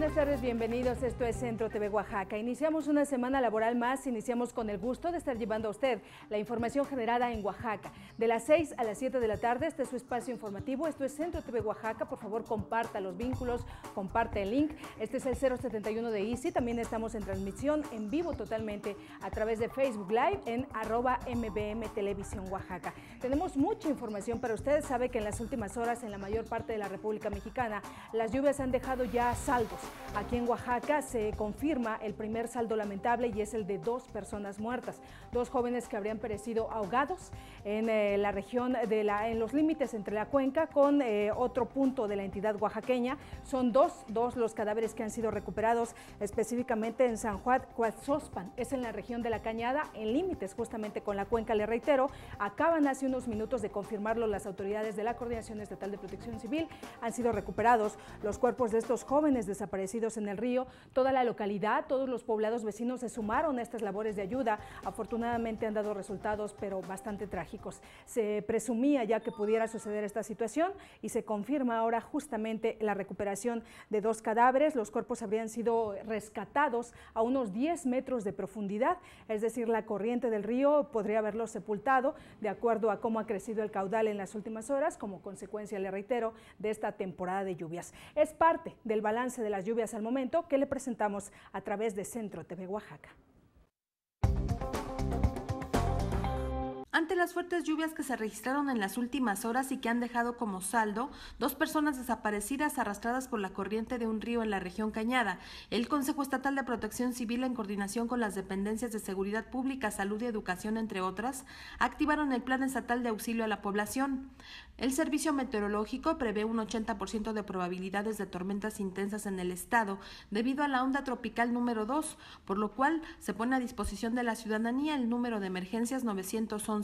Buenas tardes, bienvenidos. Esto es Centro TV Oaxaca. Iniciamos una semana laboral más. Iniciamos con el gusto de estar llevando a usted la información generada en Oaxaca. De las 6 a las 7 de la tarde, este es su espacio informativo. Esto es Centro TV Oaxaca. Por favor, comparta los vínculos, comparte el link. Este es el 071 de Easy. También estamos en transmisión en vivo totalmente a través de Facebook Live en arroba MBM Televisión Oaxaca. Tenemos mucha información para ustedes. Sabe que en las últimas horas, en la mayor parte de la República Mexicana, las lluvias han dejado ya saldos. Aquí en Oaxaca se confirma el primer saldo lamentable y es el de dos personas muertas, dos jóvenes que habrían perecido ahogados en eh, la región de la, en los límites entre la cuenca con eh, otro punto de la entidad oaxaqueña. Son dos, dos los cadáveres que han sido recuperados específicamente en San Juan Coatzospan, es en la región de la Cañada, en límites justamente con la cuenca, le reitero, acaban hace unos minutos de confirmarlo las autoridades de la Coordinación Estatal de Protección Civil, han sido recuperados. Los cuerpos de estos jóvenes desaparecidos en el río, toda la localidad, todos los poblados vecinos se sumaron a estas labores de ayuda, afortunadamente han dado resultados pero bastante trágicos. Se presumía ya que pudiera suceder esta situación y se confirma ahora justamente la recuperación de dos cadáveres, los cuerpos habrían sido rescatados a unos 10 metros de profundidad, es decir, la corriente del río podría haberlos sepultado de acuerdo a cómo ha crecido el caudal en las últimas horas, como consecuencia, le reitero, de esta temporada de lluvias. Es parte del balance de las lluvias al momento que le presentamos a través de Centro TV Oaxaca. Ante las fuertes lluvias que se registraron en las últimas horas y que han dejado como saldo dos personas desaparecidas arrastradas por la corriente de un río en la región Cañada, el Consejo Estatal de Protección Civil, en coordinación con las dependencias de Seguridad Pública, Salud y Educación, entre otras, activaron el Plan Estatal de Auxilio a la Población. El Servicio Meteorológico prevé un 80% de probabilidades de tormentas intensas en el estado debido a la onda tropical número 2, por lo cual se pone a disposición de la ciudadanía el número de emergencias 911,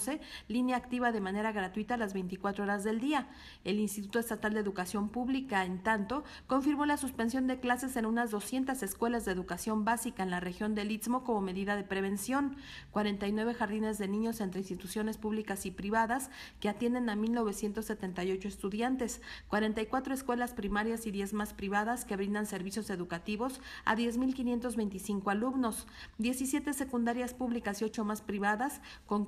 línea activa de manera gratuita las 24 horas del día. El Instituto Estatal de Educación Pública, en tanto, confirmó la suspensión de clases en unas 200 escuelas de educación básica en la región del Istmo como medida de prevención, 49 jardines de niños entre instituciones públicas y privadas que atienden a 1900 78 estudiantes, 44 escuelas primarias y 10 más privadas que brindan servicios educativos a 10.525 alumnos, 17 secundarias públicas y 8 más privadas con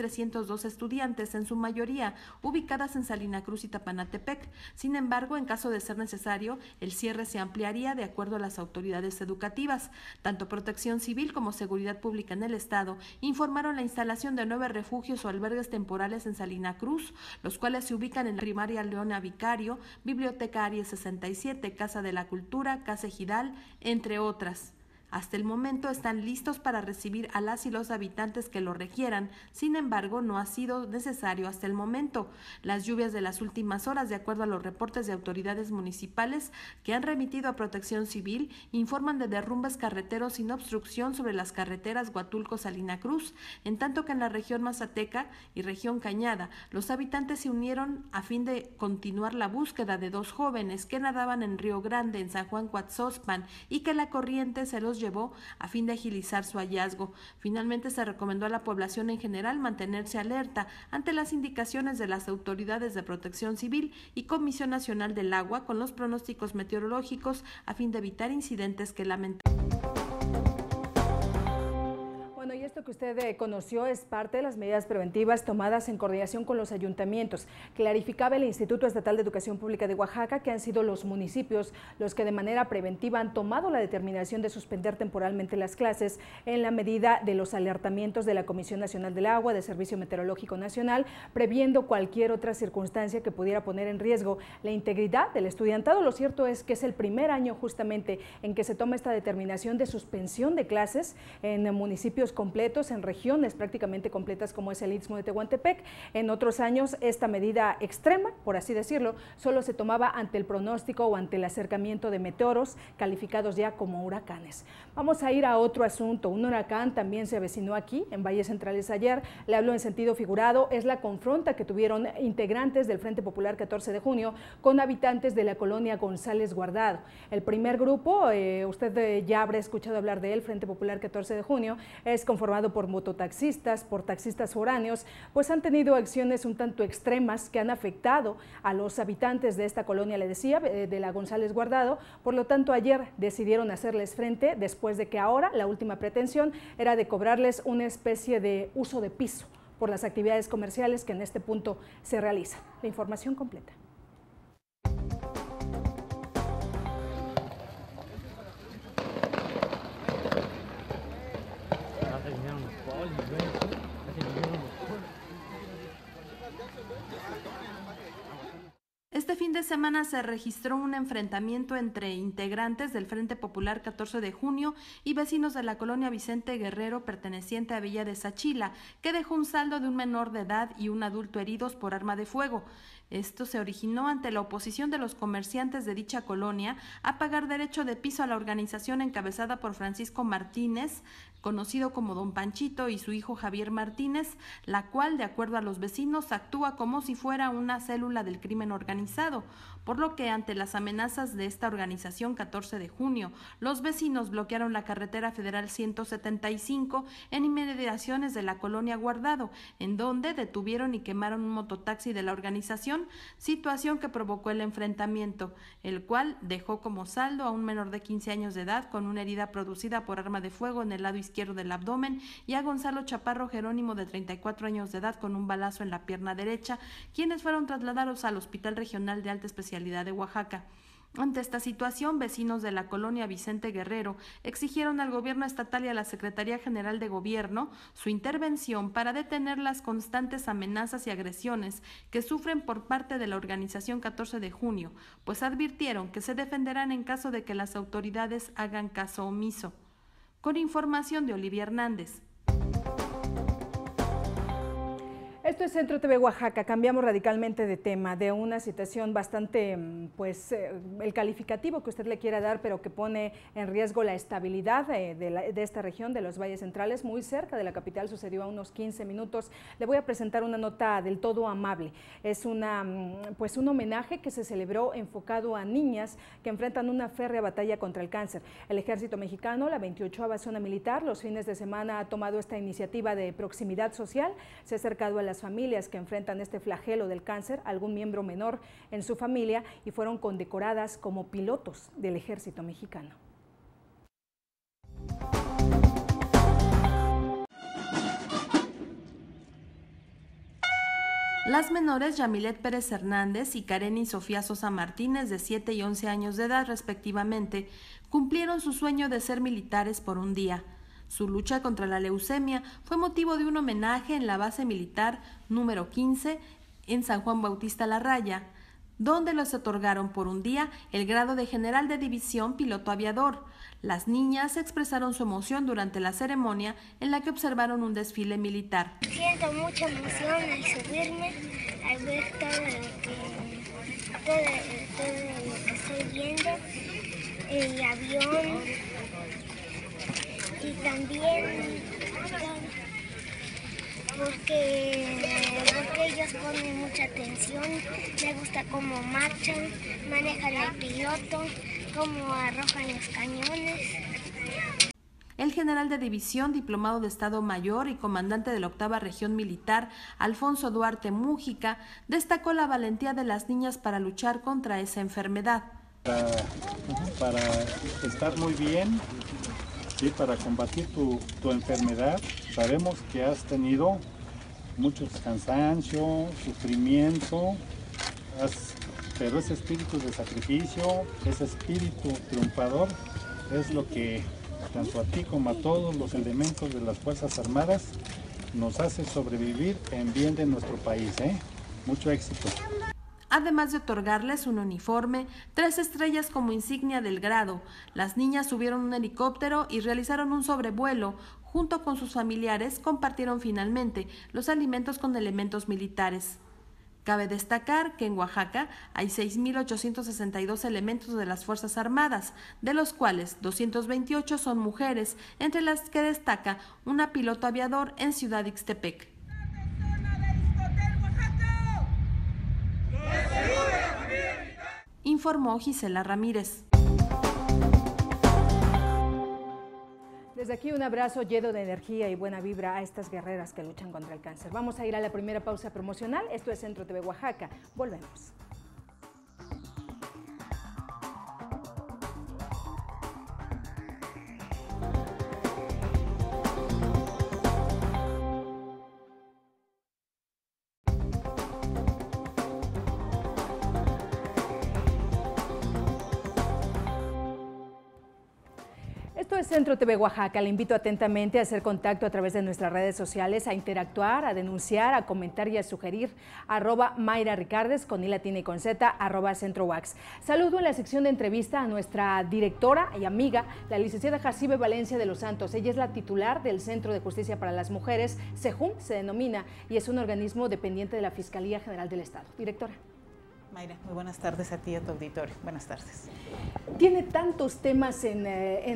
15.302 estudiantes, en su mayoría ubicadas en Salina Cruz y Tapanatepec. Sin embargo, en caso de ser necesario, el cierre se ampliaría de acuerdo a las autoridades educativas. Tanto Protección Civil como Seguridad Pública en el Estado informaron la instalación de nueve refugios o albergues temporales en Salina Cruz, los cuales se ubican en primaria Leona Vicario, Biblioteca Aries 67, Casa de la Cultura, Casa Ejidal, entre otras. Hasta el momento están listos para recibir a las y los habitantes que lo requieran, sin embargo no ha sido necesario hasta el momento. Las lluvias de las últimas horas, de acuerdo a los reportes de autoridades municipales que han remitido a Protección Civil, informan de derrumbes carreteros sin obstrucción sobre las carreteras Huatulco-Salina Cruz, en tanto que en la región Mazateca y región Cañada, los habitantes se unieron a fin de continuar la búsqueda de dos jóvenes que nadaban en Río Grande, en San Juan Coatzospan, y que la corriente se los llevó a fin de agilizar su hallazgo. Finalmente se recomendó a la población en general mantenerse alerta ante las indicaciones de las autoridades de protección civil y Comisión Nacional del Agua con los pronósticos meteorológicos a fin de evitar incidentes que lamentar. y esto que usted eh, conoció es parte de las medidas preventivas tomadas en coordinación con los ayuntamientos. Clarificaba el Instituto Estatal de Educación Pública de Oaxaca que han sido los municipios los que de manera preventiva han tomado la determinación de suspender temporalmente las clases en la medida de los alertamientos de la Comisión Nacional del Agua, de Servicio Meteorológico Nacional, previendo cualquier otra circunstancia que pudiera poner en riesgo la integridad del estudiantado. Lo cierto es que es el primer año justamente en que se toma esta determinación de suspensión de clases en municipios completos, en regiones prácticamente completas como es el Istmo de Tehuantepec. En otros años esta medida extrema, por así decirlo, solo se tomaba ante el pronóstico o ante el acercamiento de meteoros calificados ya como huracanes. Vamos a ir a otro asunto. Un huracán también se avecinó aquí, en Valles Centrales ayer. Le hablo en sentido figurado. Es la confronta que tuvieron integrantes del Frente Popular 14 de junio con habitantes de la colonia González Guardado. El primer grupo, eh, usted eh, ya habrá escuchado hablar de él, Frente Popular 14 de junio, es conformado por mototaxistas, por taxistas foráneos, pues han tenido acciones un tanto extremas que han afectado a los habitantes de esta colonia, le decía, eh, de la González Guardado. Por lo tanto, ayer decidieron hacerles frente después de que ahora la última pretensión era de cobrarles una especie de uso de piso por las actividades comerciales que en este punto se realizan. La información completa. Este fin de semana se registró un enfrentamiento entre integrantes del Frente Popular 14 de junio y vecinos de la colonia Vicente Guerrero perteneciente a Villa de Sachila, que dejó un saldo de un menor de edad y un adulto heridos por arma de fuego. Esto se originó ante la oposición de los comerciantes de dicha colonia a pagar derecho de piso a la organización encabezada por Francisco Martínez, conocido como Don Panchito, y su hijo Javier Martínez, la cual, de acuerdo a los vecinos, actúa como si fuera una célula del crimen organizado, por lo que ante las amenazas de esta organización 14 de junio, los vecinos bloquearon la carretera federal 175 en inmediaciones de la colonia Guardado, en donde detuvieron y quemaron un mototaxi de la organización, situación que provocó el enfrentamiento, el cual dejó como saldo a un menor de 15 años de edad con una herida producida por arma de fuego en el lado izquierdo del abdomen y a Gonzalo Chaparro Jerónimo de 34 años de edad con un balazo en la pierna derecha, quienes fueron trasladados al Hospital Regional de Alta Especialidad de Oaxaca. Ante esta situación, vecinos de la colonia Vicente Guerrero exigieron al gobierno estatal y a la Secretaría General de Gobierno su intervención para detener las constantes amenazas y agresiones que sufren por parte de la organización 14 de junio, pues advirtieron que se defenderán en caso de que las autoridades hagan caso omiso. Con información de Olivia Hernández. Esto es Centro TV Oaxaca. Cambiamos radicalmente de tema, de una situación bastante, mm, pues, eh, el calificativo que usted le quiera dar, pero que pone en riesgo la estabilidad eh, de, esta región, de los valles centrales, muy cerca de la capital, sucedió a unos 15 minutos. Le voy a presentar una nota del todo amable. Es una, mm, pues, un homenaje que se celebró enfocado a niñas que enfrentan una férrea batalla contra el cáncer. El Ejército Mexicano, la 28 Zona Militar, los fines de semana ha tomado esta iniciativa de proximidad social, se ha acercado a las familias que enfrentan este flagelo del cáncer, algún miembro menor en su familia y fueron condecoradas como pilotos del ejército mexicano. Las menores Yamilet Pérez Hernández y Kareni Sofía Sosa Martínez, de 7 y 11 años de edad respectivamente, cumplieron su sueño de ser militares por un día. Su lucha contra la leucemia fue motivo de un homenaje en la base militar número 15 en San Juan Bautista La Raya, donde les otorgaron por un día el grado de general de división piloto aviador. Las niñas expresaron su emoción durante la ceremonia en la que observaron un desfile militar. Siento mucha emoción al subirme, al ver todo lo que, todo estoy viendo, el avión, también porque, porque ellos ponen mucha atención, me gusta cómo marchan, manejan el piloto, cómo arrojan los cañones. El general de división, diplomado de Estado Mayor y comandante de la octava región militar, Alfonso Duarte Mújica, destacó la valentía de las niñas para luchar contra esa enfermedad. para estar muy bien, para combatir tu, enfermedad. Sabemos que has tenido mucho cansancio, sufrimiento, pero ese espíritu de sacrificio, ese espíritu triunfador es lo que tanto a ti como a todos los elementos de las Fuerzas Armadas nos hace sobrevivir en bien de nuestro país. ¿eh? Mucho éxito además de otorgarles un uniforme, tres estrellas como insignia del grado. Las niñas subieron un helicóptero y realizaron un sobrevuelo. Junto con sus familiares compartieron finalmente los alimentos con elementos militares. Cabe destacar que en Oaxaca hay 6.862 elementos de las Fuerzas Armadas, de los cuales 228 son mujeres, entre las que destaca una piloto aviador en Ciudad Ixtepec. Informó Gisela Ramírez. Desde aquí un abrazo lleno de energía y buena vibra a estas guerreras que luchan contra el cáncer. Vamos a ir a la primera pausa promocional. Esto es Centro TV Oaxaca. Volvemos. Centro TV Oaxaca. Le invito atentamente a hacer contacto a través de nuestras redes sociales, a interactuar, a denunciar, a comentar y a sugerir. Arroba Mayra Ricardes con I latina y con Z, arroba Centro Wax. Saludo en la sección de entrevista a nuestra directora y amiga, la licenciada Jacibe Valencia de los Santos. Ella es la titular del Centro de Justicia para las Mujeres, SEJUM se denomina, y es un organismo dependiente de la Fiscalía General del Estado. Directora. Mayra, muy buenas tardes a ti y a tu auditorio. Buenas tardes. Tiene tantos temas en, eh,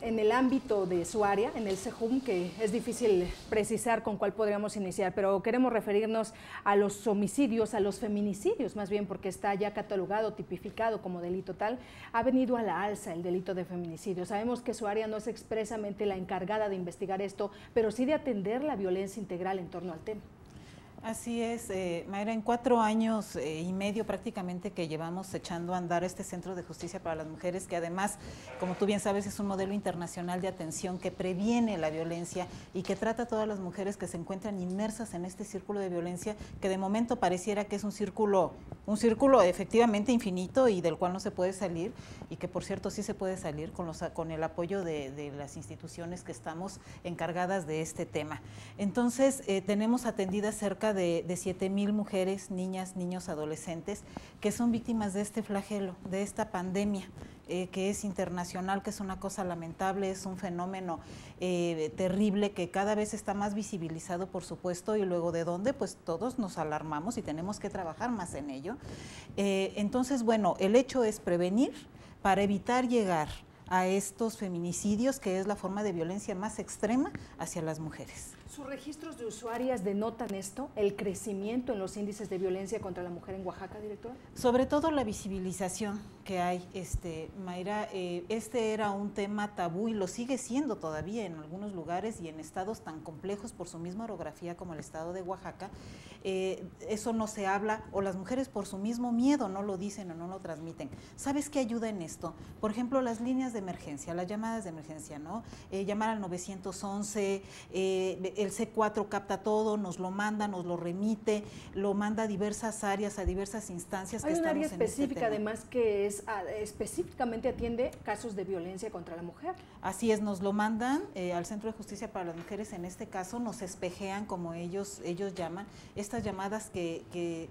el, ámbito de su área, en el CEJUM, que es difícil precisar con cuál podríamos iniciar, pero queremos referirnos a los homicidios, a los feminicidios más bien, porque está ya catalogado, tipificado como delito tal. Ha venido a la alza el delito de feminicidio. Sabemos que su área no es expresamente la encargada de investigar esto, pero sí de atender la violencia integral en torno al tema. Así es, eh, Mayra, en cuatro años eh, y medio prácticamente que llevamos echando a andar este Centro de Justicia para las Mujeres, que además, como tú bien sabes, es un modelo internacional de atención que previene la violencia y que trata a todas las mujeres que se encuentran inmersas en este círculo de violencia, que de momento pareciera que es un círculo, un círculo efectivamente infinito y del cual no se puede salir, y que por cierto sí se puede salir con, los, con el apoyo de, las instituciones que estamos encargadas de este tema. Entonces, eh, tenemos atendidas cerca de, de 7 mil mujeres, niñas, niños, adolescentes que son víctimas de este flagelo, de esta pandemia. Eh, que es internacional, que es una cosa lamentable, es un fenómeno eh, terrible que cada vez está más visibilizado, por supuesto, y luego de dónde, pues todos nos alarmamos y tenemos que trabajar más en ello. Eh, entonces, bueno, el hecho es prevenir para evitar llegar a estos feminicidios, que es la forma de violencia más extrema hacia las mujeres. ¿Sus registros de usuarias denotan esto, el crecimiento en los índices de violencia contra la mujer en Oaxaca, directora? Sobre todo la visibilización que hay, este, Mayra. Eh, este era un tema tabú y lo sigue siendo todavía en algunos lugares y en estados tan complejos por su misma orografía como el estado de Oaxaca. Eh, eso no se habla o las mujeres por su mismo miedo no lo dicen o no lo transmiten. ¿Sabes qué ayuda en esto? Por ejemplo, las líneas de emergencia, las llamadas de emergencia, ¿no? Eh, llamar al 911, el C4 capta todo, nos lo manda, nos lo remite, lo manda a diversas áreas, a diversas instancias Hay que un área este específica además que es específicamente atiende casos de violencia contra la mujer. Así es, nos lo mandan eh, al Centro de Justicia para las Mujeres, en este caso nos espejean como ellos, ellos llaman llamadas que,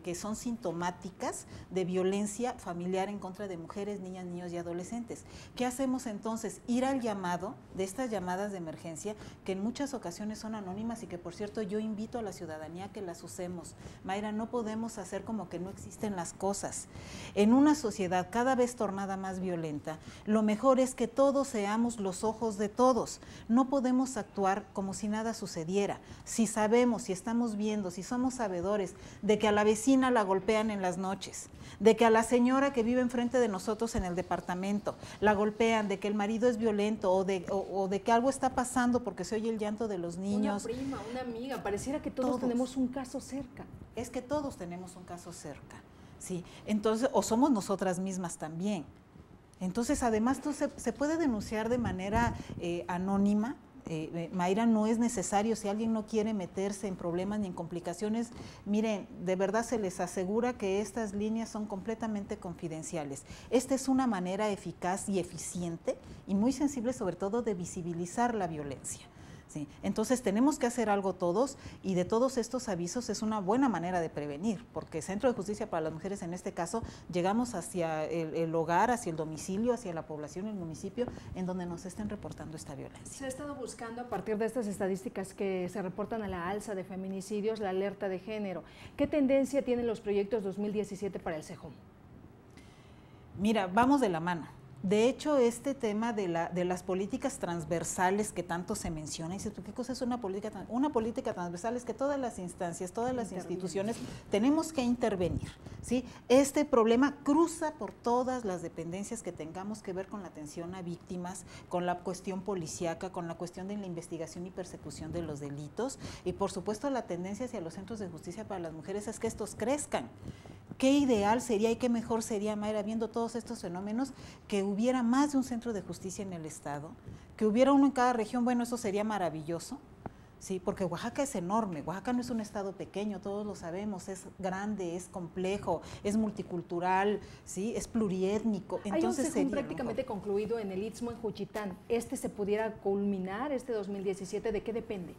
que, son sintomáticas de violencia familiar en contra de mujeres, niñas, niños y adolescentes. ¿Qué hacemos entonces? Ir al llamado de estas llamadas de emergencia, que en muchas ocasiones son anónimas y que por cierto yo invito a la ciudadanía que las usemos. Mayra, no podemos hacer como que no existen las cosas. En una sociedad cada vez tornada más violenta, lo mejor es que todos seamos los ojos de todos. No podemos actuar como si nada sucediera. Si sabemos, si estamos viendo, si somos sabedores, de que a la vecina la golpean en las noches, de que a la señora que vive enfrente de nosotros en el departamento la golpean, de que el marido es violento o de, o, de que algo está pasando porque se oye el llanto de los niños. Una prima, una amiga, pareciera que todos, tenemos un caso cerca. Es que todos tenemos un caso cerca, sí. Entonces, o somos nosotras mismas también. Entonces, además, se, se puede denunciar de manera eh, anónima, eh, eh, Mayra, no es necesario, si alguien no quiere meterse en problemas ni en complicaciones, miren, de verdad se les asegura que estas líneas son completamente confidenciales. Esta es una manera eficaz y eficiente y muy sensible sobre todo de visibilizar la violencia. Entonces tenemos que hacer algo todos y de todos estos avisos es una buena manera de prevenir, porque Centro de Justicia para las Mujeres en este caso llegamos hacia el, hogar, hacia el domicilio, hacia la población, el municipio, en donde nos estén reportando esta violencia. Se ha estado buscando a partir de estas estadísticas que se reportan a la alza de feminicidios, la alerta de género. ¿Qué tendencia tienen los proyectos 2017 para el CEJOM? Mira, vamos de la mano De hecho, este tema de, la, de las políticas transversales que tanto se menciona, dices, ¿qué cosa es una política? Una política transversal es que todas las instancias, todas las instituciones tenemos que intervenir. ¿sí? Este problema cruza por todas las dependencias que tengamos que ver con la atención a víctimas, con la cuestión policíaca, con la cuestión de la investigación y persecución de los delitos y por supuesto la tendencia hacia los centros de justicia para las mujeres es que estos crezcan qué ideal sería y qué mejor sería, Mayra, viendo todos estos fenómenos, que hubiera más de un centro de justicia en el Estado, que hubiera uno en cada región, bueno, eso sería maravilloso. Sí, porque Oaxaca es enorme, Oaxaca no es un estado pequeño, todos lo sabemos, es grande, es complejo, es multicultural, sí, es pluriétnico. Entonces Hay un prácticamente concluido en el Istmo en Juchitán. ¿Este se pudiera culminar este 2017? ¿De qué depende?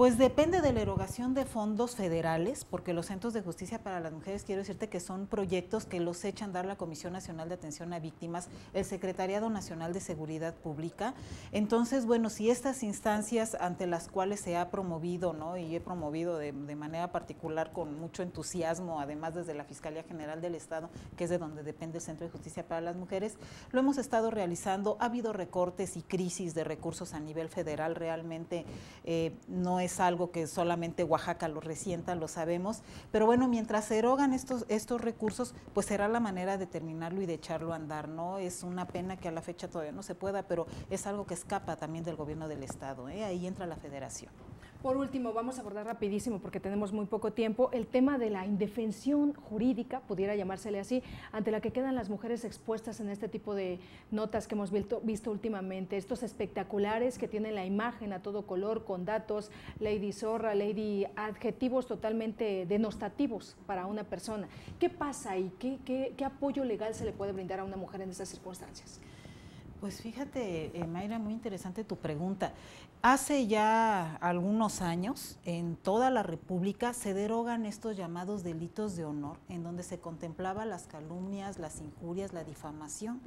Pues depende de la erogación de fondos federales, porque los centros de justicia para las mujeres, quiero decirte que son proyectos que los echan dar la Comisión Nacional de Atención a Víctimas, el Secretariado Nacional de Seguridad Pública. Entonces, bueno, si estas instancias ante las cuales se ha promovido, ¿no? Y he promovido de, manera particular con mucho entusiasmo, además desde la Fiscalía General del Estado, que es de donde depende el Centro de Justicia para las Mujeres, lo hemos estado realizando. Ha habido recortes y crisis de recursos a nivel federal, realmente eh, no es es algo que solamente Oaxaca lo resienta, lo sabemos, pero bueno, mientras se erogan estos, estos recursos, pues será la manera de terminarlo y de echarlo a andar, ¿no? Es una pena que a la fecha todavía no se pueda, pero es algo que escapa también del gobierno del Estado, ¿eh? ahí entra la federación. Por último, vamos a abordar rapidísimo porque tenemos muy poco tiempo el tema de la indefensión jurídica, pudiera llamársele así, ante la que quedan las mujeres expuestas en este tipo de notas que hemos visto, visto últimamente, estos espectaculares que tienen la imagen a todo color, con datos, Lady Zorra, Lady adjetivos totalmente denostativos para una persona. ¿Qué pasa y qué, qué, qué apoyo legal se le puede brindar a una mujer en esas circunstancias? Pues fíjate, eh, Mayra, muy interesante tu pregunta. Hace ya algunos años, en toda la República se derogan estos llamados delitos de honor, en donde se contemplaba las calumnias, las injurias, la difamación.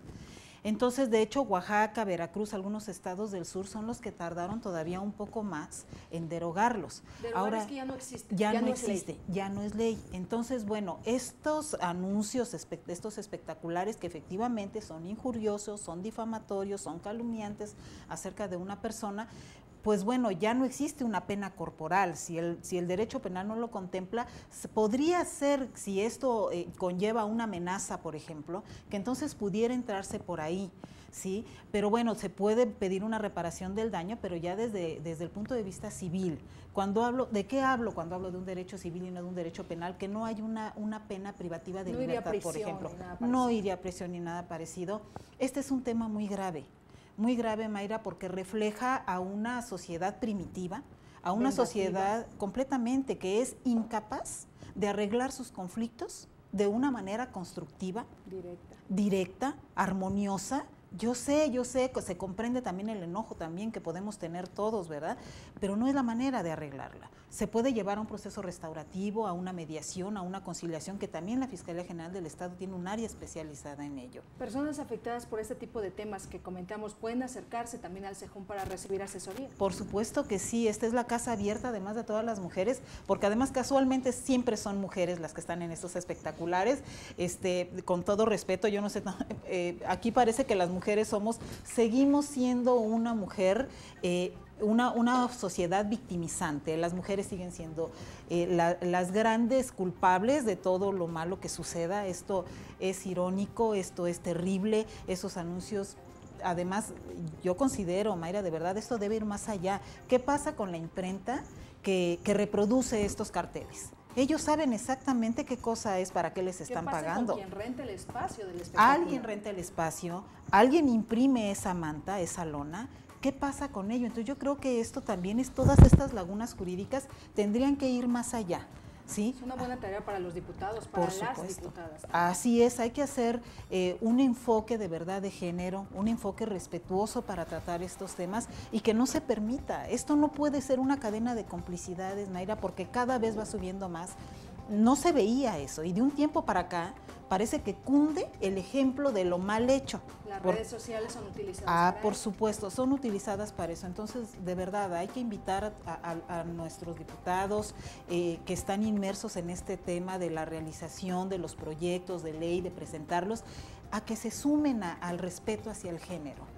Entonces, de hecho, Oaxaca, Veracruz, algunos estados del sur son los que tardaron todavía un poco más en derogarlos. Ahora que ya no existe. Ya, no, existe, ya no es ley. Entonces, bueno, estos anuncios, estos espectaculares que efectivamente son injuriosos, son difamatorios, son calumniantes acerca de una persona, pues bueno, ya no existe una pena corporal. Si el, si el derecho penal no lo contempla, podría ser, si esto eh, conlleva una amenaza, por ejemplo, que entonces pudiera entrarse por ahí. ¿sí? Pero bueno, se puede pedir una reparación del daño, pero ya desde, desde el punto de vista civil. Cuando hablo, ¿de qué hablo cuando hablo de un derecho civil y no de un derecho penal? Que no hay una, una pena privativa de libertad, por ejemplo. No iría a prisión ni nada parecido. Este es un tema muy grave muy grave, Mayra, porque refleja a una sociedad primitiva, a una sociedad completamente que es incapaz de arreglar sus conflictos de una manera constructiva, directa, directa armoniosa. Yo sé, yo sé que se comprende también el enojo también que podemos tener todos, ¿verdad? Pero no es la manera de arreglarla se puede llevar a un proceso restaurativo, a una mediación, a una conciliación, que también la Fiscalía General del Estado tiene un área especializada en ello. Personas afectadas por este tipo de temas que comentamos, ¿pueden acercarse también al CEJUM para recibir asesoría? Por supuesto que sí, esta es la casa abierta además de todas las mujeres, porque además casualmente siempre son mujeres las que están en estos espectaculares, este, con todo respeto, yo no sé, eh, aquí parece que las mujeres somos, seguimos siendo una mujer eh, una, una, sociedad victimizante. Las mujeres siguen siendo eh, las grandes culpables de todo lo malo que suceda. Esto es irónico, esto es terrible, esos anuncios. Además, yo considero, Mayra, de verdad, esto debe ir más allá. ¿Qué pasa con la imprenta que, que reproduce estos carteles? Ellos saben exactamente qué cosa es, para qué les están pagando. Con quien renta el espacio del Alguien renta el espacio, alguien imprime esa manta, esa lona, ¿Qué pasa con ello? Entonces yo creo que esto también es, todas estas lagunas jurídicas tendrían que ir más allá. ¿Sí? Es una buena tarea para los diputados, para las diputadas. Así es, hay que hacer eh, un enfoque de verdad de género, un enfoque respetuoso para tratar estos temas y que no se permita. Esto no puede ser una cadena de complicidades, Naira, porque cada vez va subiendo más no se veía eso. Y de un tiempo para acá parece que cunde el ejemplo de lo mal hecho. Las redes sociales son utilizadas. Ah, por supuesto, son utilizadas para eso. Entonces, de verdad, hay que invitar a, nuestros diputados eh, que están inmersos en este tema de la realización de los proyectos de ley, de presentarlos, a que se sumen al respeto hacia el género.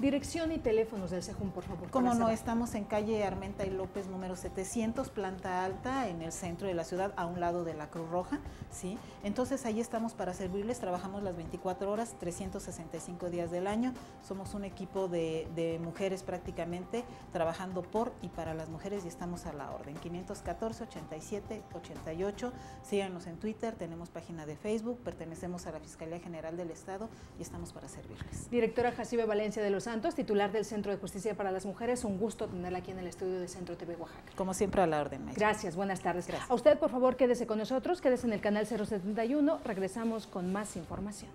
Dirección y teléfonos del CEJUM, por favor. Como no, estamos en calle Armenta y López número 700, planta alta, en el centro de la ciudad, a un lado de la Cruz Roja, ¿sí? Entonces ahí estamos para servirles, trabajamos las 24 horas, 365 días del año, somos un equipo de, mujeres prácticamente trabajando por y para las mujeres y estamos a la orden. 514 87 88, síganos en Twitter, tenemos página de Facebook, pertenecemos a la Fiscalía General del Estado y estamos para servirles. Directora Jacibe Valencia de los Santos, titular del Centro de Justicia para las Mujeres. Un gusto tenerla aquí en el estudio de Centro TV Oaxaca. Como siempre a la orden, maestra. Gracias, buenas tardes. Gracias. A usted, por favor, quédese con nosotros, quédese en el canal 071. Regresamos con más información.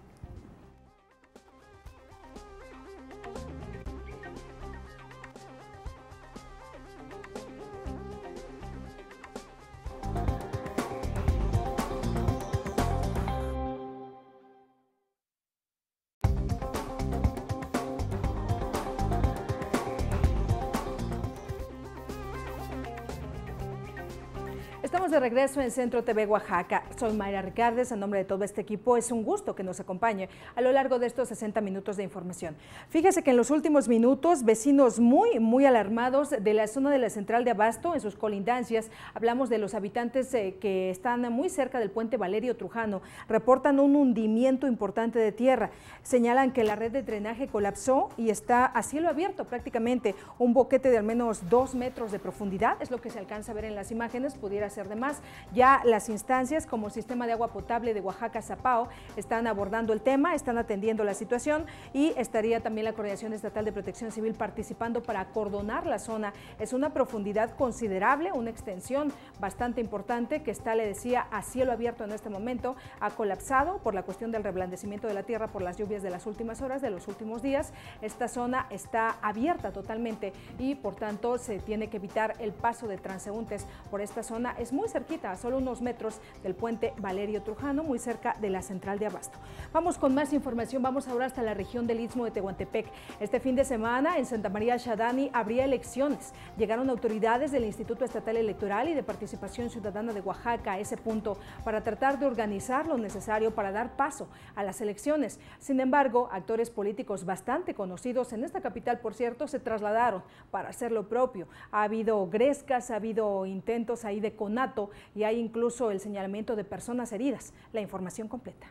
De regreso en Centro TV Oaxaca. Soy Mayra Ricardes, en nombre de todo este equipo. Es un gusto que nos acompañe a lo largo de estos 60 minutos de información. Fíjese que en los últimos minutos, vecinos muy, muy alarmados de la zona de la central de Abasto, en sus colindancias, hablamos de los habitantes eh, que están muy cerca del puente Valerio Trujano, reportan un hundimiento importante de tierra. Señalan que la red de drenaje colapsó y está a cielo abierto prácticamente, un boquete de al menos dos metros de profundidad, es lo que se alcanza a ver en las imágenes, pudiera ser de más ya las instancias como el Sistema de Agua Potable de Oaxaca-Zapao están abordando el tema, están atendiendo la situación y estaría también la Coordinación Estatal de Protección Civil participando para acordonar la zona. Es una profundidad considerable, una extensión bastante importante que está, le decía, a cielo abierto en este momento. Ha colapsado por la cuestión del reblandecimiento de la tierra por las lluvias de las últimas horas, de los últimos días. Esta zona está abierta totalmente y por tanto se tiene que evitar el paso de transeúntes por esta zona. Es muy cerquita, a solo unos metros del puente Valerio Trujano, muy cerca de la central de Abasto. Vamos con más información, vamos ahora hasta la región del Istmo de Tehuantepec. Este fin de semana en Santa María Shadani habría elecciones. Llegaron autoridades del Instituto Estatal Electoral y de Participación Ciudadana de Oaxaca a ese punto para tratar de organizar lo necesario para dar paso a las elecciones. Sin embargo, actores políticos bastante conocidos en esta capital, por cierto, se trasladaron para hacer lo propio. Ha habido grescas, ha habido intentos ahí de conato y hay incluso el señalamiento de personas heridas. La información completa.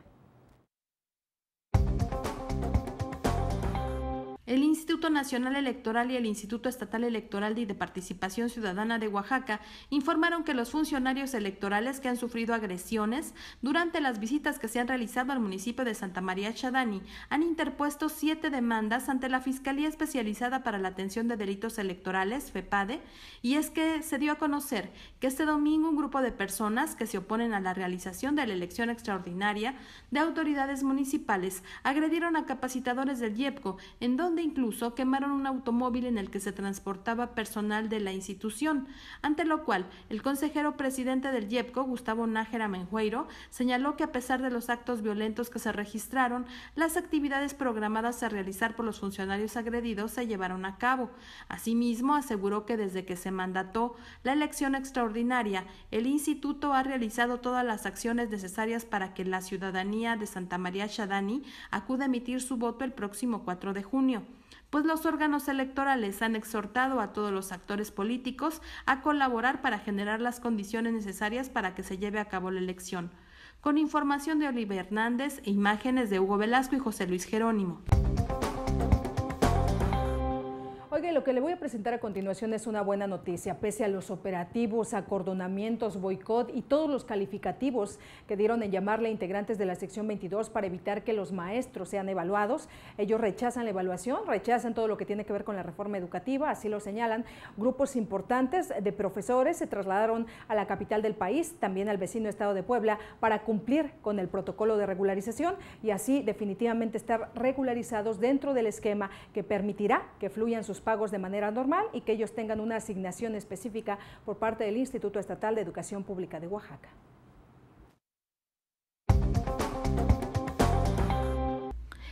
El Instituto Nacional Electoral y el Instituto Estatal Electoral y de Participación Ciudadana de Oaxaca informaron que los funcionarios electorales que han sufrido agresiones durante las visitas que se han realizado al municipio de Santa María Chadani han interpuesto siete demandas ante la Fiscalía Especializada para la Atención de Delitos Electorales, FEPADE, y es que se dio a conocer que este domingo un grupo de personas que se oponen a la realización de la elección extraordinaria de autoridades municipales agredieron a capacitadores del IEPCO, en donde incluso quemaron un automóvil en el que se transportaba personal de la institución, ante lo cual el consejero presidente del IEPCO, Gustavo Nájera Menjueiro, señaló que a pesar de los actos violentos que se registraron, las actividades programadas a realizar por los funcionarios agredidos se llevaron a cabo. Asimismo, aseguró que desde que se mandató la elección extraordinaria, el instituto ha realizado todas las acciones necesarias para que la ciudadanía de Santa María Chadani acude a emitir su voto el próximo 4 de junio pues los órganos electorales han exhortado a todos los actores políticos a colaborar para generar las condiciones necesarias para que se lleve a cabo la elección. Con información de Oliver Hernández e imágenes de Hugo Velasco y José Luis Jerónimo. Oiga, lo que le voy a presentar a continuación es una buena noticia. Pese a los operativos, acordonamientos, boicot y todos los calificativos que dieron en llamarle integrantes de la sección 22 para evitar que los maestros sean evaluados, ellos rechazan la evaluación, rechazan todo lo que tiene que ver con la reforma educativa, así lo señalan. Grupos importantes de profesores se trasladaron a la capital del país, también al vecino estado de Puebla, para cumplir con el protocolo de regularización y así definitivamente estar regularizados dentro del esquema que permitirá que fluyan sus pagos de manera normal y que ellos tengan una asignación específica por parte del Instituto Estatal de Educación Pública de Oaxaca.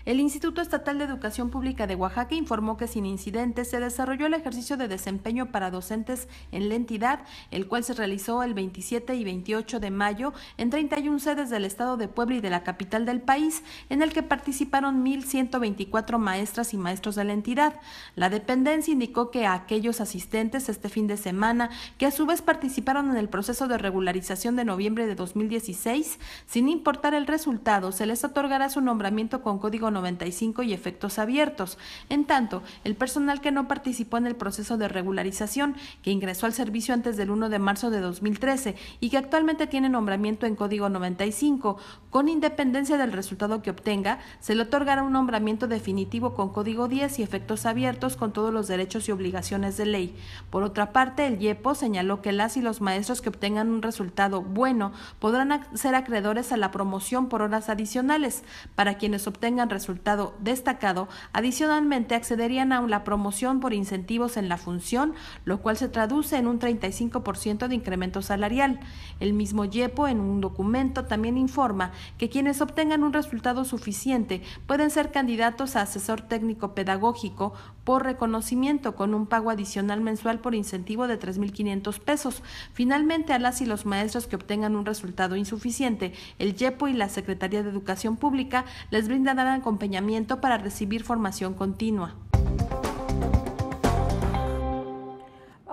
El Instituto Estatal de Educación Pública de Oaxaca informó que sin incidentes se desarrolló el ejercicio de desempeño para docentes en la entidad, el cual se realizó el 27 y 28 de mayo en 31 sedes del estado de Puebla y de la capital del país, en el que participaron 1.124 maestras y maestros de la entidad. La dependencia indicó que a aquellos asistentes este fin de semana, que a su vez participaron en el proceso de regularización de noviembre de 2016, sin importar el resultado, se les otorgará su nombramiento con código 95 y efectos abiertos. En tanto, el personal que no participó en el proceso de regularización, que ingresó al servicio antes del 1 de marzo de 2013 y que actualmente tiene nombramiento en código 95, con independencia del resultado que obtenga, se le otorgará un nombramiento definitivo con código 10 y efectos abiertos con todos los derechos y obligaciones de ley. Por otra parte, el IEPO señaló que las y los maestros que obtengan un resultado bueno podrán ser acreedores a la promoción por horas adicionales. Para quienes obtengan resultado destacado, adicionalmente accederían a la promoción por incentivos en la función, lo cual se traduce en un 35% de incremento salarial. El mismo YEPO en un documento también informa que quienes obtengan un resultado suficiente pueden ser candidatos a asesor técnico pedagógico por reconocimiento con un pago adicional mensual por incentivo de 3.500 pesos. Finalmente, a las y los maestros que obtengan un resultado insuficiente, el YEPO y la Secretaría de Educación Pública les brindarán acompañamiento para recibir formación continua.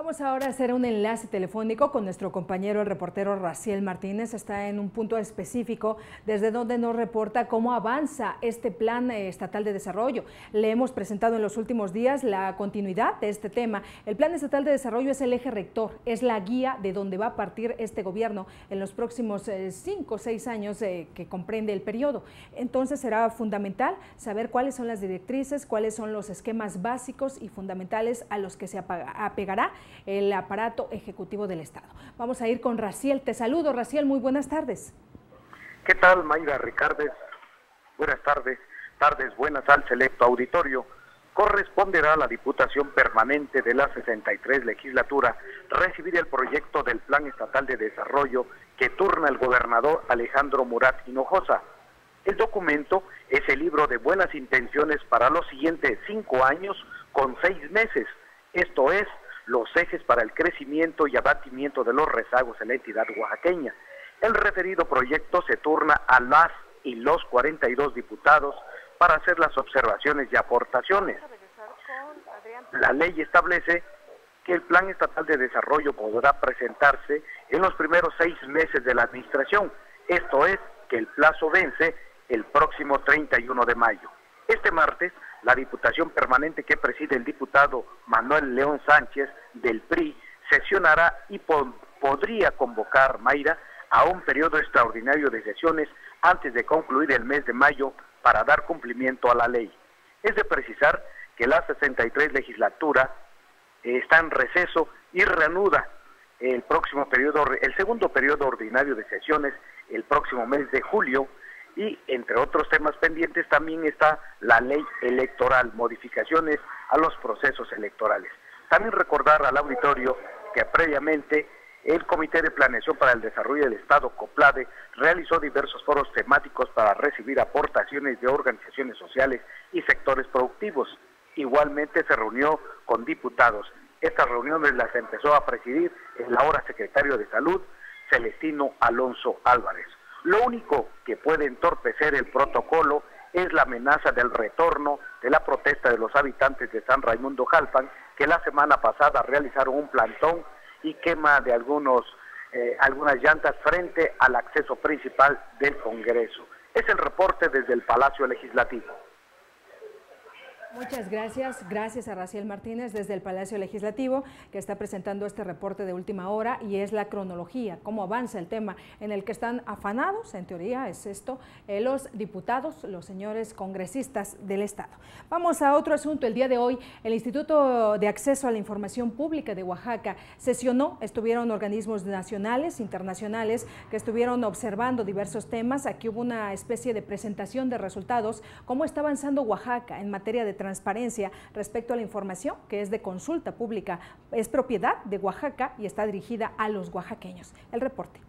Vamos ahora a hacer un enlace telefónico con nuestro compañero el reportero Raciel Martínez. Está en un punto específico desde donde nos reporta cómo avanza este plan eh, estatal de desarrollo. Le hemos presentado en los últimos días la continuidad de este tema. El plan estatal de desarrollo es el eje rector, es la guía de donde va a partir este gobierno en los próximos eh, cinco o seis años eh, que comprende el periodo. Entonces será fundamental saber cuáles son las directrices, cuáles son los esquemas básicos y fundamentales a los que se apegará el aparato ejecutivo del Estado. Vamos a ir con Raciel. Te saludo, Raciel. Muy buenas tardes. ¿Qué tal, Mayra Ricardes? Buenas tardes. Tardes buenas al selecto auditorio. Corresponderá a la Diputación Permanente de la 63 legislatura recibir el proyecto del Plan Estatal de Desarrollo que turna el gobernador Alejandro Murat Hinojosa. El documento es el libro de buenas intenciones para los siguientes cinco años con seis meses, esto es, los ejes para el crecimiento y abatimiento de los rezagos en la entidad oaxaqueña. El referido proyecto se turna a las y los 42 diputados para hacer las observaciones y aportaciones. La ley establece que el Plan Estatal de Desarrollo podrá presentarse en los primeros seis meses de la administración, esto es, que el plazo vence el próximo 31 de mayo. Este martes, la Diputación Permanente que preside el diputado Manuel León Sánchez del PRI sesionará y podría convocar, Mayra, a un periodo extraordinario de sesiones antes de concluir el mes de mayo para dar cumplimiento a la ley. Es de precisar que la 63 legislatura está en receso y reanuda el próximo periodo, el segundo periodo ordinario de sesiones el próximo mes de julio y entre otros temas pendientes también está la ley electoral, modificaciones a los procesos electorales. También recordar al auditorio que previamente el Comité de Planeación para el Desarrollo del Estado, COPLADE, realizó diversos foros temáticos para recibir aportaciones de organizaciones sociales y sectores productivos. Igualmente se reunió con diputados. Estas reuniones las empezó a presidir el ahora secretario de Salud, Celestino Alonso Álvarez. Lo único que puede entorpecer el protocolo es la amenaza del retorno de la protesta de los habitantes de San Raimundo Jalpan, que la semana pasada realizaron un plantón y quema de algunos, eh, algunas llantas frente al acceso principal del Congreso. Es el reporte desde el Palacio Legislativo. Muchas gracias. Gracias a Raciel Martínez desde el Palacio Legislativo que está presentando este reporte de última hora y es la cronología, cómo avanza el tema en el que están afanados, en teoría es esto, eh, los diputados, los señores congresistas del Estado. Vamos a otro asunto. El día de hoy el Instituto de Acceso a la Información Pública de Oaxaca sesionó, estuvieron organismos nacionales, internacionales que estuvieron observando diversos temas. Aquí hubo una especie de presentación de resultados, cómo está avanzando Oaxaca en materia de transparencia respecto a la información que es de consulta pública. Es propiedad de Oaxaca y está dirigida a los oaxaqueños. El reporte.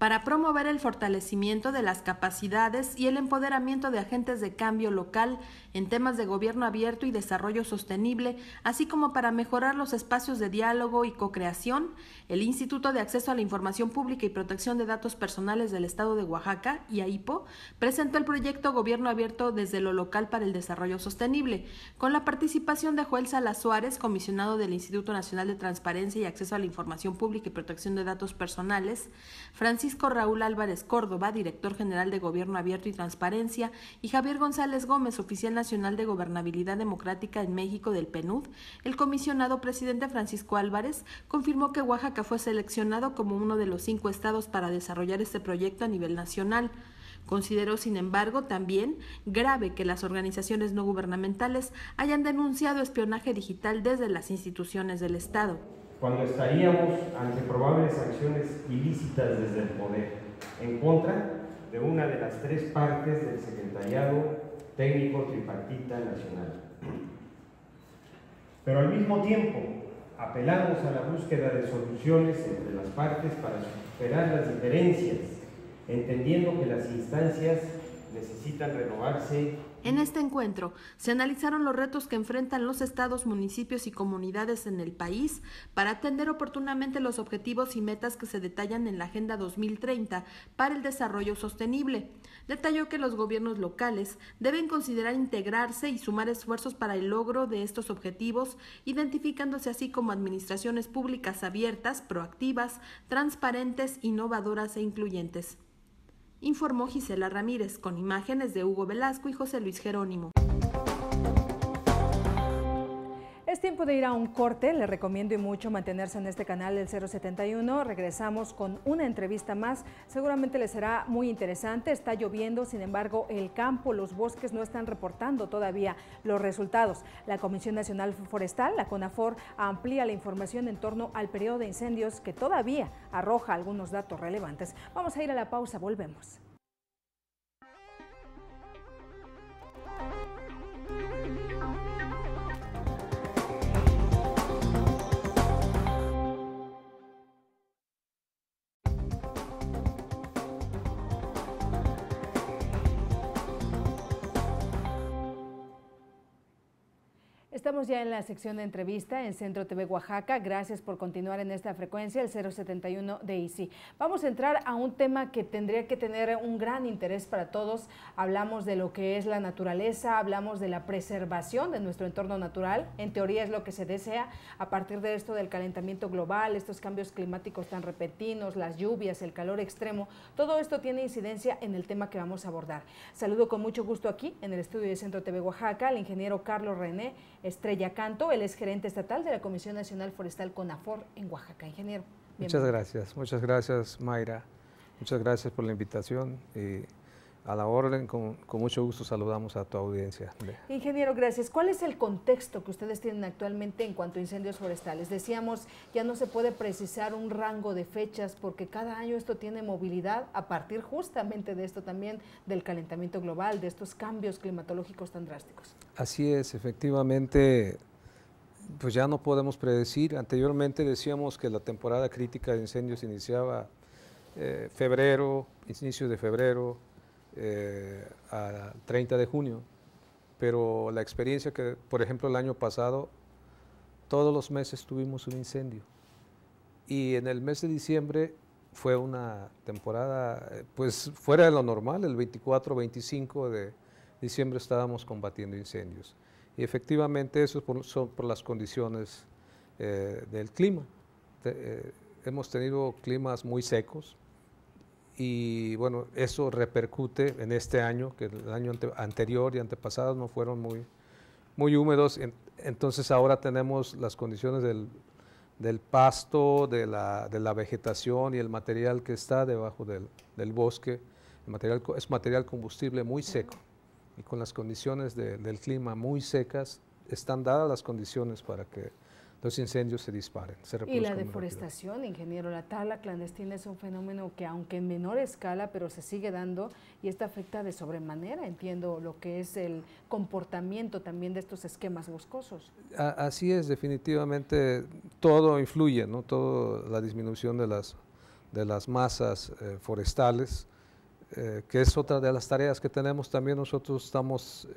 Para promover el fortalecimiento de las capacidades y el empoderamiento de agentes de cambio local en temas de gobierno abierto y desarrollo sostenible, así como para mejorar los espacios de diálogo y co-creación, el Instituto de Acceso a la Información Pública y Protección de Datos Personales del Estado de Oaxaca, IAIPO, presentó el proyecto Gobierno Abierto desde lo local para el desarrollo sostenible, con la participación de Joel Salas Suárez, comisionado del Instituto Nacional de Transparencia y Acceso a la Información Pública y Protección de Datos Personales, Francisco Raúl Álvarez Córdoba, director general de Gobierno Abierto y Transparencia, y Javier González Gómez, oficial nacional de Gobernabilidad Democrática en México del PNUD, el comisionado presidente Francisco Álvarez confirmó que Oaxaca fue seleccionado como uno de los cinco estados para desarrollar este proyecto a nivel nacional. Consideró, sin embargo, también grave que las organizaciones no gubernamentales hayan denunciado espionaje digital desde las instituciones del Estado. Cuando estaríamos ante probables acciones ilícitas desde el poder en contra de una de las tres partes del Secretariado Técnico Tripartita Nacional. Pero al mismo tiempo apelamos a la búsqueda de soluciones entre las partes para superar las diferencias entendiendo que las instancias necesitan renovarse. En este encuentro se analizaron los retos que enfrentan los estados, municipios y comunidades en el país para atender oportunamente los objetivos y metas que se detallan en la Agenda 2030 para el Desarrollo Sostenible. Detalló que los gobiernos locales deben considerar integrarse y sumar esfuerzos para el logro de estos objetivos, identificándose así como administraciones públicas abiertas, proactivas, transparentes, innovadoras e incluyentes informó Gisela Ramírez, con imágenes de Hugo Velasco y José Luis Jerónimo. Es tiempo de ir a un corte, le recomiendo y mucho mantenerse en este canal del 071. Regresamos con una entrevista más, seguramente les será muy interesante. Está lloviendo, sin embargo, el campo, los bosques no están reportando todavía los resultados. La Comisión Nacional Forestal, la CONAFOR, amplía la información en torno al periodo de incendios que todavía arroja algunos datos relevantes. Vamos a ir a la pausa, volvemos. Estamos ya en la sección de entrevista en Centro TV Oaxaca. Gracias por continuar en esta frecuencia, el 071 de ICI. Vamos a entrar a un tema que tendría que tener un gran interés para todos. Hablamos de lo que es la naturaleza, hablamos de la preservación de nuestro entorno natural. En teoría es lo que se desea a partir de esto del calentamiento global, estos cambios climáticos tan repentinos, las lluvias, el calor extremo. Todo esto tiene incidencia en el tema que vamos a abordar. Saludo con mucho gusto aquí en el estudio de Centro TV Oaxaca al ingeniero Carlos René Estrella Canto, él es gerente estatal de la Comisión Nacional Forestal CONAFOR en Oaxaca. Ingeniero. Muchas gracias, muchas gracias Mayra, muchas gracias por la invitación y a la orden, con, mucho gusto saludamos a tu audiencia. Ingeniero, gracias. ¿Cuál es el contexto que ustedes tienen actualmente en cuanto a incendios forestales? Decíamos, ya no se puede precisar un rango de fechas porque cada año esto tiene movilidad a partir justamente de esto también, del calentamiento global, de estos cambios climatológicos tan drásticos. Así es, efectivamente, pues ya no podemos predecir. Anteriormente decíamos que la temporada crítica de incendios iniciaba eh, febrero, inicio de febrero, eh, a 30 de junio, pero la experiencia que, por ejemplo, el año pasado, todos los meses tuvimos un incendio. Y en el mes de diciembre fue una temporada, eh, pues fuera de lo normal, el 24, 25 de diciembre estábamos combatiendo incendios. Y efectivamente eso por, son por las condiciones eh, del clima. hemos tenido climas muy secos, y bueno, eso repercute en este año, que el año anterior y antepasado no fueron muy, muy húmedos, entonces ahora tenemos las condiciones del, del pasto, de la, de la, vegetación y el material que está debajo del, del bosque, el material, es material combustible muy seco y con las condiciones del clima muy secas, están dadas las condiciones para que los incendios se disparen. y la deforestación, ingeniero, la tala clandestina es un fenómeno que aunque en menor escala, pero se sigue dando y esto afecta de sobremanera, entiendo, lo que es el comportamiento también de estos esquemas boscosos. así es, definitivamente todo influye, ¿no? Todo la disminución de las, de las masas eh, forestales, eh, que es otra de las tareas que tenemos también nosotros estamos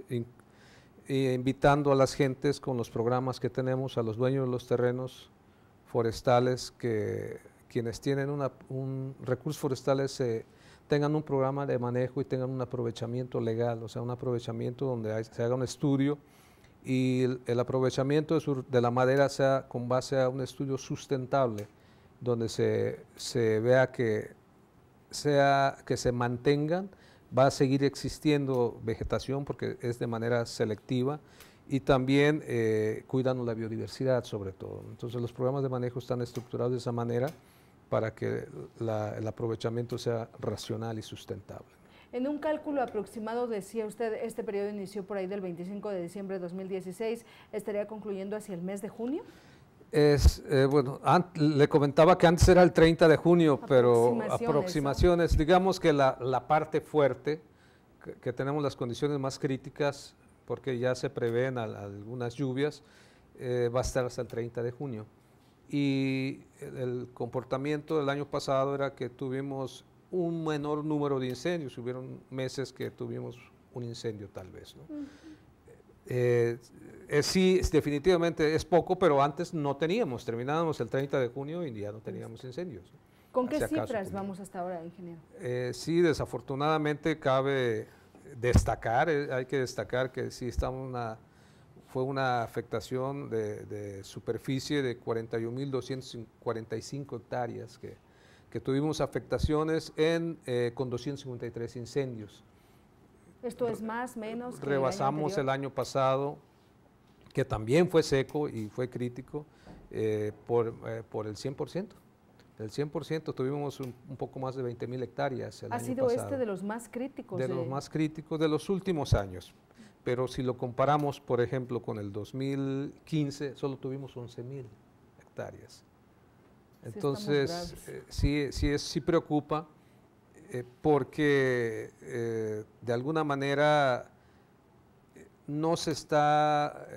invitando a las gentes con los programas que tenemos, a los dueños de los terrenos forestales, que quienes tienen un recursos forestales tengan un programa de manejo y tengan un aprovechamiento legal, o sea, un aprovechamiento donde se haga un estudio y el, aprovechamiento de, la madera sea con base a un estudio sustentable, donde se, se vea que, sea, que se mantengan, va a seguir existiendo vegetación porque es de manera selectiva y también eh, cuidando la biodiversidad sobre todo. Entonces los programas de manejo están estructurados de esa manera para que el aprovechamiento sea racional y sustentable. En un cálculo aproximado, decía usted, este periodo inició por ahí del 25 de diciembre de 2016, ¿estaría concluyendo hacia el mes de junio? Es, eh, bueno, le comentaba que antes era el 30 de junio, pero aproximaciones, digamos que la, la parte fuerte, que, tenemos las condiciones más críticas, porque ya se prevén algunas lluvias, eh, va a estar hasta el 30 de junio. Y el comportamiento del año pasado era que tuvimos un menor número de incendios. Hubieron meses que tuvimos un incendio tal vez. ¿no? Eh, eh, sí, definitivamente es poco, pero antes no teníamos. Terminábamos el 30 de junio y ya no teníamos incendios. ¿Con qué cifras vamos hasta ahora, ingeniero? Eh, sí, desafortunadamente cabe destacar, hay que destacar que sí estamos una, fue una afectación de, de superficie de 41.245 hectáreas que que tuvimos afectaciones en, eh, con 253 incendios. ¿Esto es más, menos? Rebasamos el año, pasado, que también fue seco y fue crítico, eh, por, eh, por el 100%. El 100% tuvimos un, poco más de 20 mil hectáreas. El ¿Ha sido este de los más críticos? De, de los más críticos de los últimos años. Pero si lo comparamos, por ejemplo, con el 2015, solo tuvimos 11 mil hectáreas. Entonces, eh, sí, sí, sí preocupa eh, porque eh, de alguna manera no se está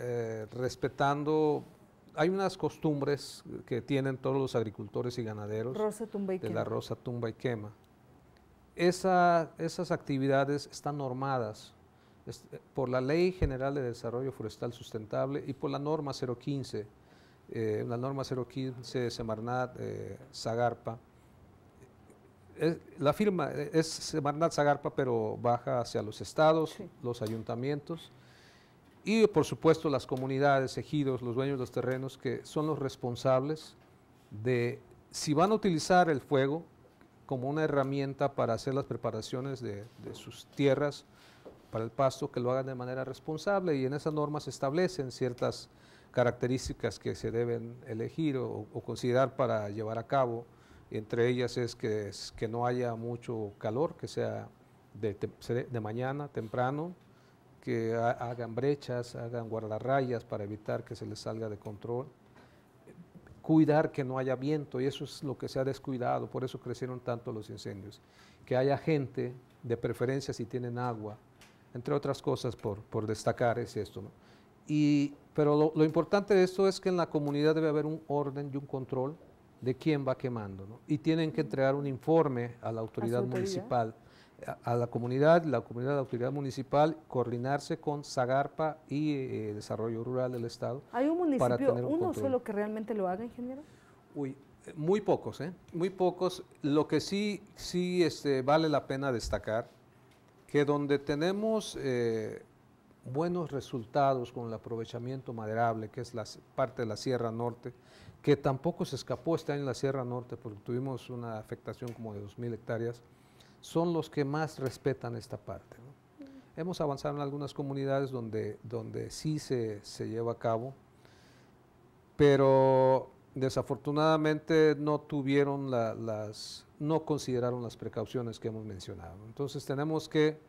respetando, hay unas costumbres que tienen todos los agricultores y ganaderos de la rosa tumba y quema. esas actividades están normadas por la Ley General de Desarrollo Forestal Sustentable y por la norma 015 eh, la norma 015 Semarnat eh, Zagarpa. La firma es Semarnat Zagarpa, pero baja hacia los estados, los ayuntamientos y por supuesto las comunidades, ejidos, los dueños de los terrenos que son los responsables de si van a utilizar el fuego como una herramienta para hacer las preparaciones de, de sus tierras para el pasto, que lo hagan de manera responsable y en esas normas se establecen ciertas características que se deben elegir o, considerar para llevar a cabo. Entre ellas es que, que no haya mucho calor, que sea de, de mañana, temprano, que hagan brechas, hagan guardarrayas para evitar que se les salga de control. Cuidar que no haya viento, y eso es lo que se ha descuidado, por eso crecieron tanto los incendios. Que haya gente, de preferencia si tienen agua, entre otras cosas por, por destacar es esto. ¿no? Y, pero lo, importante de esto es que en la comunidad debe haber un orden y un control de quién va quemando. ¿no? Y tienen que entregar un informe a la autoridad, municipal, a, la comunidad, la comunidad de la autoridad municipal, coordinarse con Zagarpa y eh, Desarrollo Rural del Estado. ¿Hay un municipio, uno solo que realmente lo haga, ingeniero? Uy, muy pocos, ¿eh? Muy pocos. Lo que sí, sí este, vale la pena destacar, que donde tenemos... Eh, buenos resultados con el aprovechamiento maderable, que es la parte de la Sierra Norte, que tampoco se escapó este año en la Sierra Norte porque tuvimos una afectación como de 2.000 hectáreas, son los que más respetan esta parte. Hemos avanzado en algunas comunidades donde, donde sí se, se lleva a cabo, pero desafortunadamente no tuvieron las, no consideraron las precauciones que hemos mencionado. Entonces tenemos que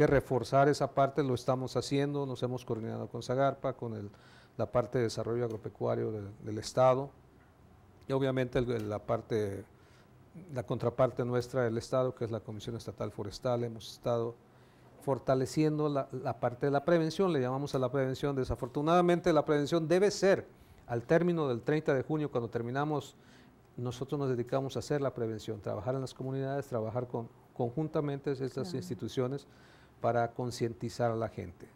que reforzar esa parte, lo estamos haciendo, nos hemos coordinado con Zagarpa, con el, la parte de desarrollo agropecuario del, Estado y obviamente la parte, la contraparte nuestra del Estado, que es la Comisión Estatal Forestal, hemos estado fortaleciendo la, la, parte de la prevención, le llamamos a la prevención, desafortunadamente la prevención debe ser al término del 30 de junio, cuando terminamos nosotros nos dedicamos a hacer la prevención, trabajar en las comunidades, trabajar con, conjuntamente estas instituciones para concientizar a la gente.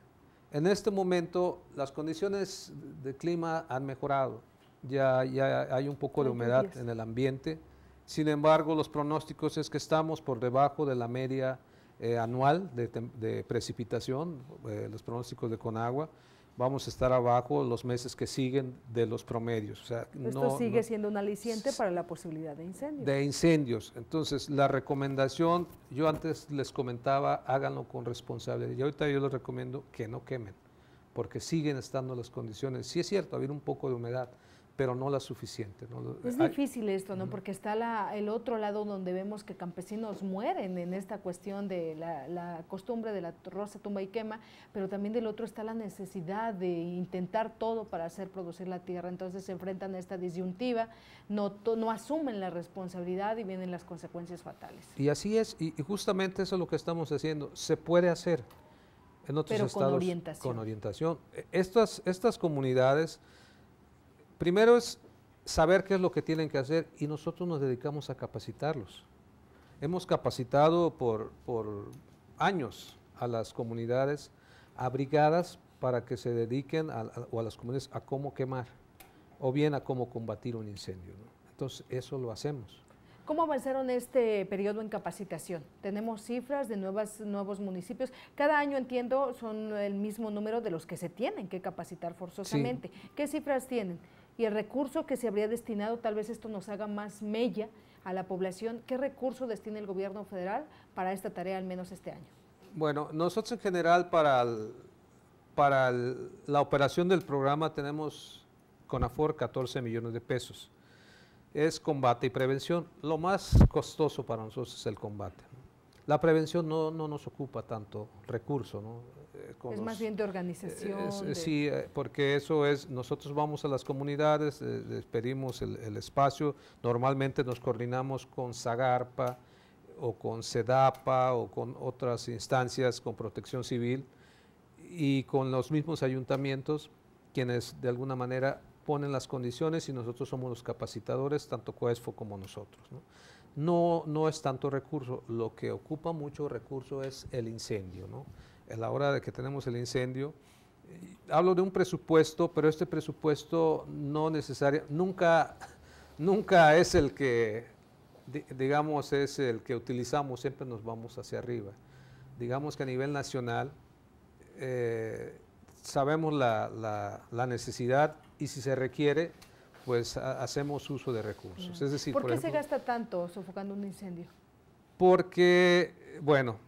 En este momento las condiciones de clima han mejorado, ya, ya hay un poco de humedad en el ambiente, sin embargo los pronósticos es que estamos por debajo de la media eh, anual de, precipitación, eh, los pronósticos de Conagua, vamos a estar abajo los meses que siguen de los promedios. O sea, Esto sigue siendo un aliciente para la posibilidad de incendios. De incendios. Entonces, la recomendación, yo antes les comentaba, háganlo con responsabilidad. Y ahorita yo les recomiendo que no quemen, porque siguen estando las condiciones. Sí es cierto, ha habido un poco de humedad, pero no la suficiente. Es difícil esto, ¿no? Porque está el otro lado donde vemos que campesinos mueren en esta cuestión de la, costumbre de la rosa, tumba y quema, pero también del otro está la necesidad de intentar todo para hacer producir la tierra. Entonces se enfrentan a esta disyuntiva, no, no asumen la responsabilidad y vienen las consecuencias fatales. Y así es, y, justamente eso es lo que estamos haciendo. Se puede hacer en otros pero estados con orientación. con orientación. Estas, estas comunidades Primero es saber qué es lo que tienen que hacer y nosotros nos dedicamos a capacitarlos. Hemos capacitado por, años a las comunidades abrigadas para que se dediquen a, o a las comunidades a cómo quemar o bien a cómo combatir un incendio. Entonces, eso lo hacemos. ¿Cómo avanzaron este periodo en capacitación? Tenemos cifras de nuevas, nuevos municipios. Cada año, entiendo, son el mismo número de los que se tienen que capacitar forzosamente. ¿Qué cifras tienen? Y el recurso que se habría destinado, tal vez esto nos haga más mella a la población. ¿Qué recurso destina el gobierno federal para esta tarea, al menos este año? Bueno, nosotros en general para, para la operación del programa tenemos con AFOR 14 millones de pesos. Es combate y prevención. Lo más costoso para nosotros es el combate. La prevención no, no nos ocupa tanto recurso, ¿no? Eh, es más bien de organización. Sí, eh, porque eso es, nosotros vamos a las comunidades, eh, les pedimos el, espacio, normalmente nos coordinamos con Zagarpa o con SEDAPA o con otras instancias con protección civil y con los mismos ayuntamientos quienes de alguna manera ponen las condiciones y nosotros somos los capacitadores, tanto COESFO como nosotros. ¿no? No, no es tanto recurso, lo que ocupa mucho recurso es el incendio. ¿no? A la hora de que tenemos el incendio. Hablo de un presupuesto, pero este presupuesto no necesario, nunca, nunca es el que, digamos, es el que utilizamos, siempre nos vamos hacia arriba. Digamos que a nivel nacional eh, sabemos la, necesidad y si se requiere, pues hacemos uso de recursos. Es decir, ¿Por, qué se gasta tanto sofocando un incendio? Porque, bueno,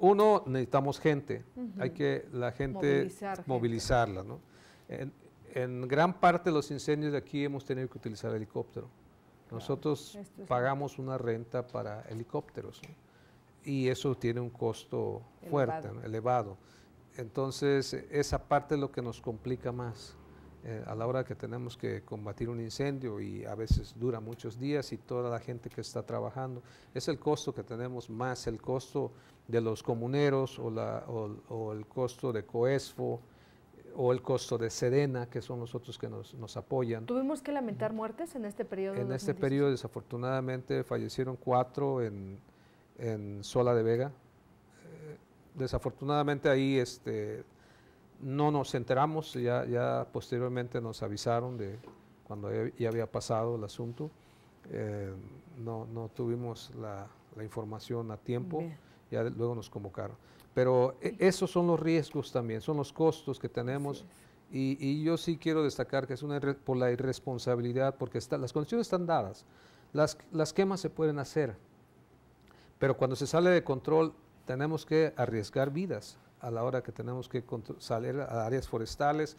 uno, necesitamos gente, hay que la gente movilizarla. ¿no? En, gran parte de los incendios de aquí hemos tenido que utilizar helicóptero. Nosotros pagamos una renta para helicópteros y eso tiene un costo fuerte, elevado. Entonces, esa parte es lo que nos complica más. Eh, a la hora que tenemos que combatir un incendio y a veces dura muchos días y toda la gente que está trabajando, es el costo que tenemos más el costo de los comuneros o, la, o, el costo de COESFO o el costo de Sedena, que son los otros que nos, nos apoyan. ¿Tuvimos que lamentar muertes en este periodo? En este periodo, desafortunadamente, fallecieron cuatro en, en Sola de Vega. Eh, desafortunadamente ahí este, no nos enteramos, ya, ya posteriormente nos avisaron de cuando ya, había pasado el asunto. Eh, no, no, tuvimos la, la, información a tiempo ya luego nos convocaron. Pero e, esos son los riesgos también, son los costos que tenemos. Y, yo sí quiero destacar que es una por la irresponsabilidad, porque está, las condiciones están dadas. Las, las quemas se pueden hacer, pero cuando se sale de control tenemos que arriesgar vidas a la hora que tenemos que salir a áreas forestales.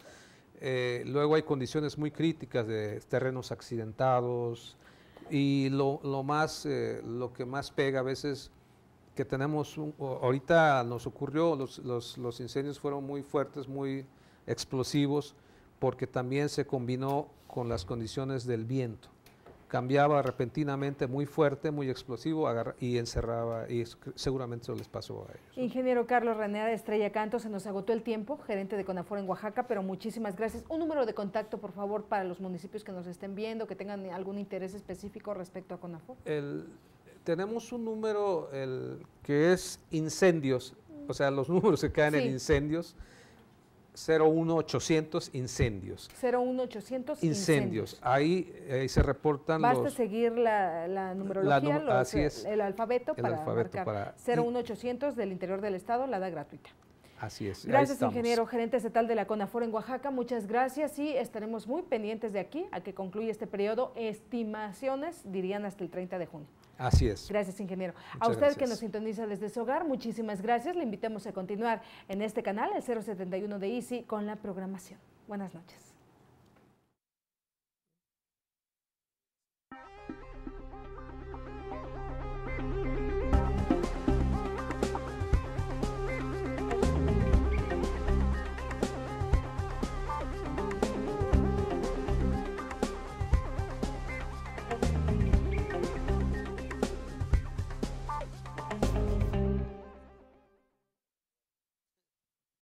Eh, luego hay condiciones muy críticas de terrenos accidentados y lo, más, eh, lo que más pega a veces que tenemos, ahorita nos ocurrió, los, los, incendios fueron muy fuertes, muy explosivos, porque también se combinó con las condiciones del viento. Cambiaba repentinamente muy fuerte, muy explosivo y encerraba y seguramente eso les pasó a ellos. Ingeniero Carlos René de Estrella Canto, se nos agotó el tiempo, gerente de CONAFOR en Oaxaca, pero muchísimas gracias. Un número de contacto, por favor, para los municipios que nos estén viendo, que tengan algún interés específico respecto a CONAFOR. tenemos un número el, que es incendios, o sea, los números se caen en incendios. 01800 incendios. 01800 incendios. incendios. Ahí, se reportan Basta seguir la, numerología, así es, el alfabeto para alfabeto marcar. 01800 del interior del estado, la da gratuita. Así es. Gracias, ingeniero, gerente estatal de la CONAFOR en Oaxaca. Muchas gracias y estaremos muy pendientes de aquí a que concluya este periodo. Estimaciones dirían hasta el 30 de junio. Así es. Gracias, ingeniero. a usted que nos sintoniza desde su hogar, muchísimas gracias. Le invitamos a continuar en este canal, el 071 de Easy, con la programación. Buenas noches.